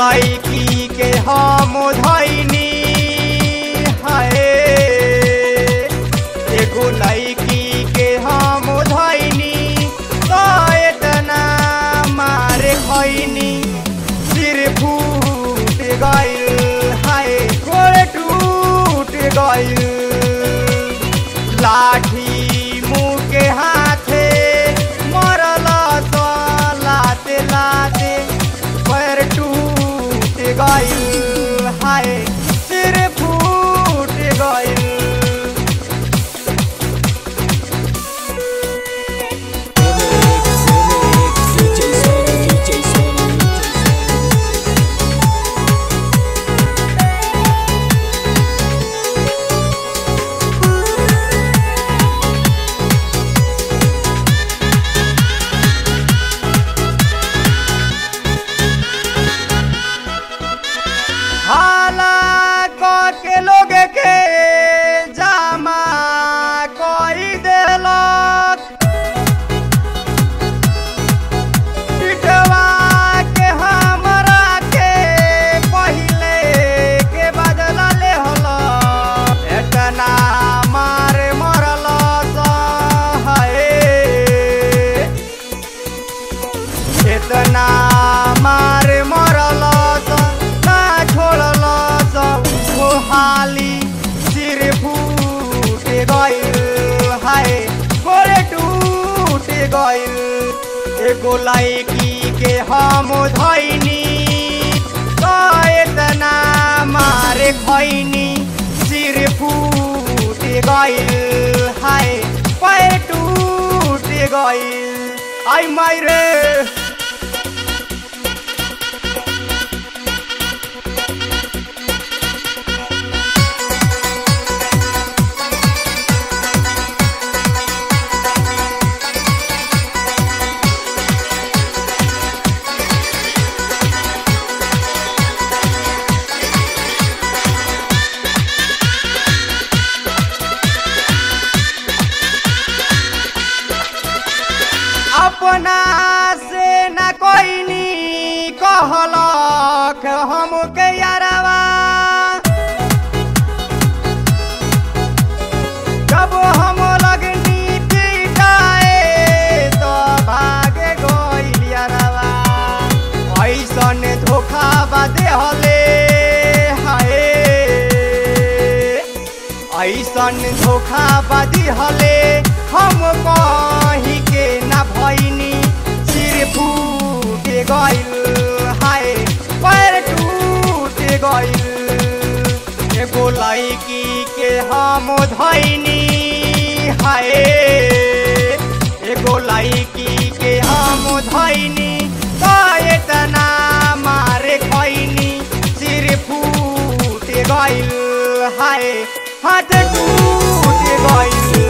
लड़की के हम धैनी हाय। एगो लड़की के हम धैनी तो इतना मारे खैनी। सिर फूट गइल। हाय गोड़ टूट गइल। लाठी टूट गइल गइल एगो लड़की के हम धैनी इतना मारे खैनी, सिर फूट गइल हाय, पैर टूट गइल आई मायरे अपना से न कोई नी कहलक यारवा जब हम लगनी पिटाए तो भागे यारवा ऐसन धोखा बादे हले हाय। ऐसन धोखा बादी हले हम कहीं गइल हाय, पैर टूट गइल। एगो लड़की के हम धैनी हाय। एगो लड़की के हम धैनी तो इतना मारे खैनी सिर फूट गइल हाय, हाथ टूट गइल।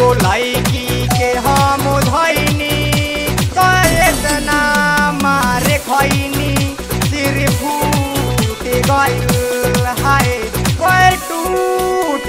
लड़की के हम धैनी इतना मारे खैनी। सिर हाय टूट